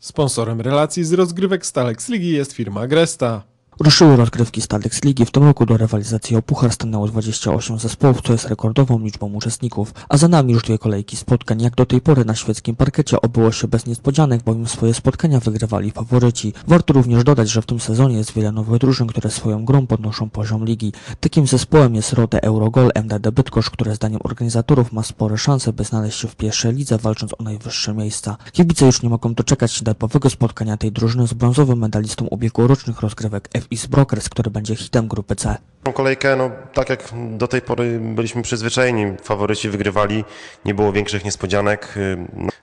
Sponsorem relacji z rozgrywek Stalex Ligi jest firma Gresta. Ruszyły rozgrywki Stalex Ligi. W tym roku do rywalizacji o puchar stanęło 28 zespołów, co jest rekordową liczbą uczestników. A za nami już dwie kolejki spotkań. Jak do tej pory na świeckim parkecie obyło się bez niespodzianek, bowiem swoje spotkania wygrywali faworyci. Warto również dodać, że w tym sezonie jest wiele nowych drużyn, które swoją grą podnoszą poziom ligi. Takim zespołem jest Rode Eurogol MDD Bydgoszcz, które zdaniem organizatorów ma spore szanse, by znaleźć się w pierwszej lidze, walcząc o najwyższe miejsca. Kibice już nie mogą doczekać się spotkania tej drużyny z brązowym medalistą ubiegłorocznych rozgrywek FIS Brokers, który będzie hitem grupy C. Kolejkę, no tak jak do tej pory byliśmy przyzwyczajeni, faworyci wygrywali, nie było większych niespodzianek.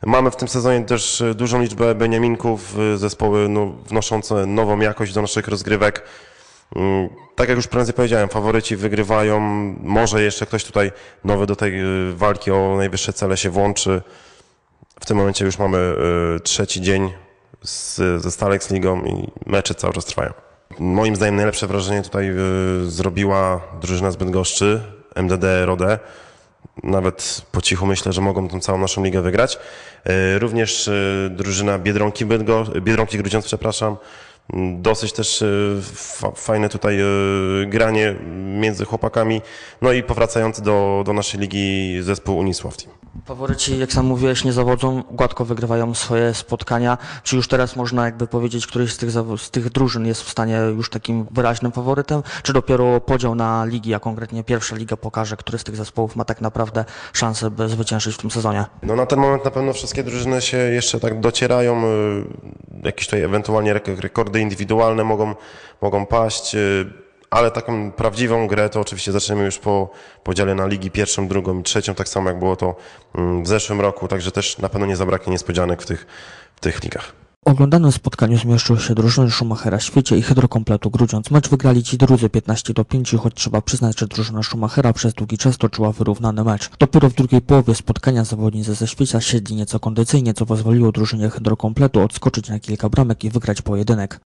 Mamy w tym sezonie też dużą liczbę beniaminków, zespoły no, wnoszące nową jakość do naszych rozgrywek. Tak jak już prędzej powiedziałem, faworyci wygrywają, może jeszcze ktoś tutaj nowy do tej walki o najwyższe cele się włączy. W tym momencie już mamy y, trzeci dzień z, ze Stalex Ligą i mecze cały czas trwają. Moim zdaniem najlepsze wrażenie tutaj y, zrobiła drużyna z Bydgoszczy, MDD Rode. Nawet po cichu myślę, że mogą tą całą naszą ligę wygrać. Y, również y, drużyna Biedronki, Bydgo, Biedronki Grudziądz, przepraszam. Dosyć też fa fajne tutaj granie między chłopakami. No i powracający do, do naszej ligi zespół Unisław Team. Faworyci, jak sam mówiłeś, nie zawodzą, gładko wygrywają swoje spotkania. Czy już teraz można jakby powiedzieć, któryś z tych, z tych drużyn jest w stanie już takim wyraźnym faworytem? Czy dopiero podział na ligi, a konkretnie pierwsza liga pokaże, który z tych zespołów ma tak naprawdę szansę, by zwyciężyć w tym sezonie? No na ten moment na pewno wszystkie drużyny się jeszcze tak docierają. Jakieś tutaj ewentualnie rekordy indywidualne mogą, mogą paść ale taką prawdziwą grę to oczywiście zaczniemy już po podziale na ligi pierwszą, drugą i trzecią, tak samo jak było to mm, w zeszłym roku, także też na pewno nie zabraknie niespodzianek w tych, w tych ligach. Oglądanym spotkaniu zmierzyły się drużyny Schumachera Świecie i Hydrokompletu Grudziądz. Mecz wygrali ci drudzy 15 do 5, choć trzeba przyznać, że drużyna Schumachera przez długi czas toczyła wyrównany mecz. Dopiero w drugiej połowie spotkania zawodnicy ze Świecia siedli nieco kondycyjnie, co pozwoliło drużynie Hydrokompletu odskoczyć na kilka bramek i wygrać pojedynek.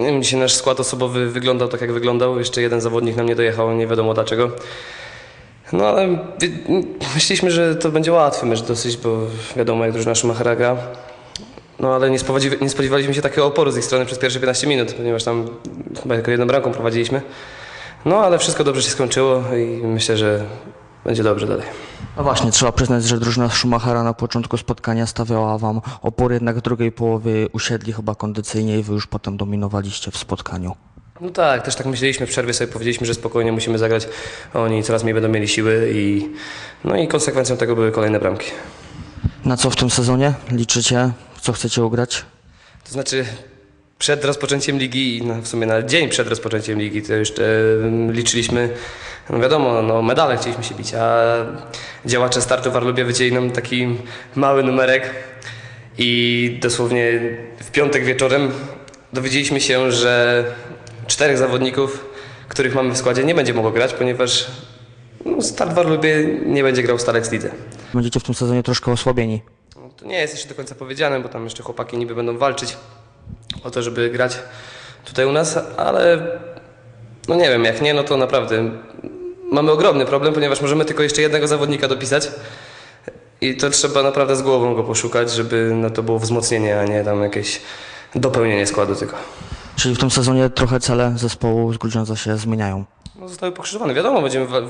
Nie wiem, dzisiaj nasz skład osobowy wyglądał tak, jak wyglądał. Jeszcze jeden zawodnik nam nie dojechał, nie wiadomo dlaczego. No ale myśleliśmy, że to będzie łatwy mecz dosyć, bo wiadomo, jak drużyna Schumachera gra. No ale nie, nie spodziewaliśmy się takiego oporu z ich strony przez pierwsze 15 minut, ponieważ tam chyba tylko jedną bramką prowadziliśmy. No ale wszystko dobrze się skończyło i myślę, że będzie dobrze dalej. No właśnie, trzeba przyznać, że drużyna Schumachera na początku spotkania stawiała wam opór, jednak w drugiej połowie usiedli chyba kondycyjnie i wy już potem dominowaliście w spotkaniu. No tak, też tak myśleliśmy w przerwie sobie powiedzieliśmy, że spokojnie musimy zagrać, oni coraz mniej będą mieli siły i no i konsekwencją tego były kolejne bramki. Na co w tym sezonie liczycie? Co chcecie ugrać? To znaczy przed rozpoczęciem ligi, no w sumie na dzień przed rozpoczęciem ligi, to jeszcze liczyliśmy, no wiadomo, no medale chcieliśmy się bić, a działacze startu Warlubia wycięli nam taki mały numerek i dosłownie w piątek wieczorem dowiedzieliśmy się, że czterech zawodników, których mamy w składzie, nie będzie mogło grać, ponieważ no, start Warlubie nie będzie grał w Stalex Lidze. Będziecie w tym sezonie troszkę osłabieni. No, to nie jest jeszcze do końca powiedziane, bo tam jeszcze chłopaki niby będą walczyć o to, żeby grać tutaj u nas, ale no nie wiem, jak nie, no to naprawdę mamy ogromny problem, ponieważ możemy tylko jeszcze jednego zawodnika dopisać i to trzeba naprawdę z głową go poszukać, żeby no to było wzmocnienie, a nie tam jakieś dopełnienie składu tylko. Czyli w tym sezonie trochę cele zespołu z Grudziądza się zmieniają. No, zostały pokrzyżowane. Wiadomo, będziemy wa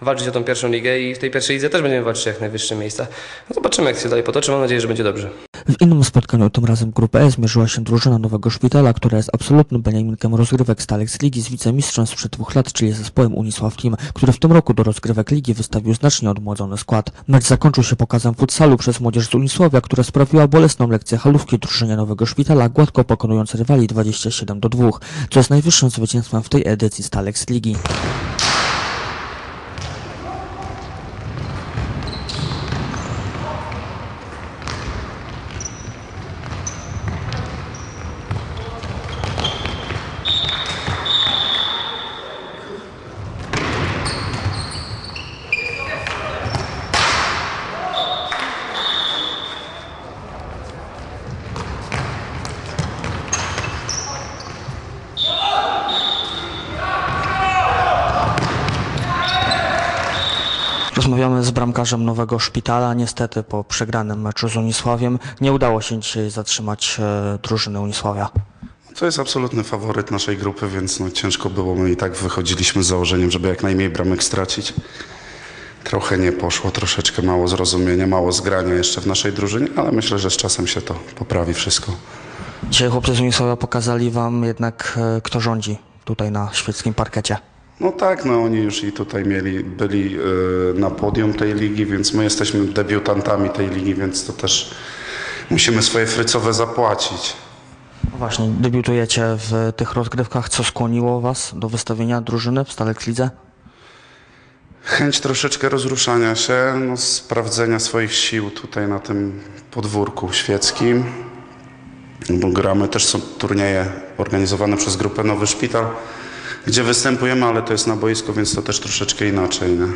walczyć o tą pierwszą ligę i w tej pierwszej lidze też będziemy walczyć jak najwyższe miejsca. No zobaczymy, jak się dalej potoczy. Mam nadzieję, że będzie dobrze. W innym spotkaniu, tym razem grupy E, zmierzyła się drużyna Nowego Szpitala, która jest absolutnym beniaminkiem rozgrywek Stalex Ligi z wicemistrzem sprzed dwóch lat, czyli zespołem Unisław Team, który w tym roku do rozgrywek ligi wystawił znacznie odmłodzony skład. Mecz zakończył się pokazem futsalu przez młodzież z Unisławia, która sprawiła bolesną lekcję halówki drużynie Nowego Szpitala, gładko pokonując rywali 27 do 2, co jest najwyższym zwycięstwem w tej edycji Stalex Ligi. Rozmawiamy z bramkarzem Nowego Szpitala. Niestety po przegranym meczu z Unisławiem nie udało się dzisiaj zatrzymać e, drużyny Unisławia. To jest absolutny faworyt naszej grupy, więc no, ciężko było. My i tak wychodziliśmy z założeniem, żeby jak najmniej bramek stracić. Trochę nie poszło, troszeczkę mało zrozumienia, mało zgrania jeszcze w naszej drużynie, ale myślę, że z czasem się to poprawi wszystko. Dzisiaj chłopcy z Unisławia pokazali wam jednak, e, kto rządzi tutaj na świeckim parkecie. No tak, no oni już i tutaj mieli, byli y, na podium tej ligi, więc my jesteśmy debiutantami tej ligi, więc to też musimy swoje frycowe zapłacić. No Właśnie, debiutujecie w tych rozgrywkach. Co skłoniło was do wystawienia drużyny w Stalex Lidze? Chęć troszeczkę rozruszania się, no, sprawdzenia swoich sił tutaj na tym podwórku świeckim, bo gramy, też są turnieje organizowane przez grupę Nowy Szpital, gdzie występujemy, ale to jest na boisku, więc to też troszeczkę inaczej. Nie?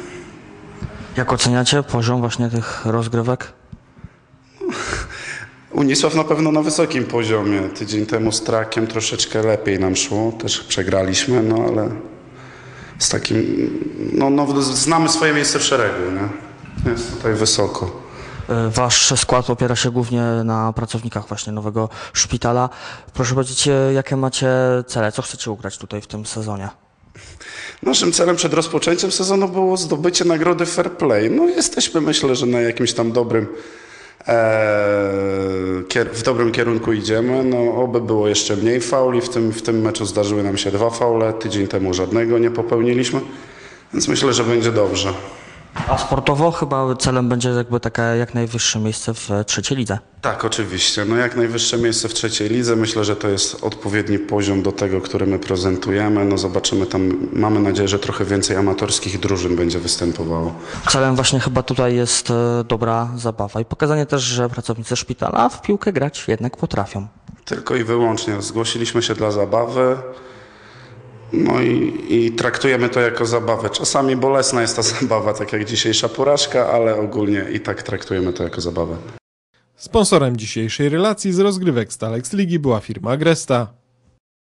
Jak oceniacie poziom właśnie tych rozgrywek? Unisław na pewno na wysokim poziomie. Tydzień temu z Trakiem troszeczkę lepiej nam szło, też przegraliśmy, no ale z takim, no, no znamy swoje miejsce w szeregu, nie? Jest tutaj wysoko. E, Wasz skład opiera się głównie na pracownikach właśnie Nowego Szpitala. Proszę powiedzieć, e, jakie macie cele? Co chcecie ugrać tutaj w tym sezonie? Naszym celem przed rozpoczęciem sezonu było zdobycie nagrody Fair Play. No jesteśmy myślę, że na jakimś tam dobrym e, w dobrym kierunku idziemy. No oby było jeszcze mniej fauli. W tym, w tym meczu zdarzyły nam się dwa faule. Tydzień temu żadnego nie popełniliśmy. Więc myślę, że będzie dobrze. A sportowo chyba celem będzie jakby takie jak najwyższe miejsce w trzeciej lidze. Tak, oczywiście. No jak najwyższe miejsce w trzeciej lidze. Myślę, że to jest odpowiedni poziom do tego, który my prezentujemy. No zobaczymy tam. Mamy nadzieję, że trochę więcej amatorskich drużyn będzie występowało. Celem właśnie chyba tutaj jest e, dobra zabawa i pokazanie też, że pracownicy szpitala w piłkę grać jednak potrafią. Tylko i wyłącznie. Zgłosiliśmy się dla zabawy. No i, i traktujemy to jako zabawę. Czasami bolesna jest ta zabawa, tak jak dzisiejsza porażka, ale ogólnie i tak traktujemy to jako zabawę. Sponsorem dzisiejszej relacji z rozgrywek Stalex Ligi była firma Agresta.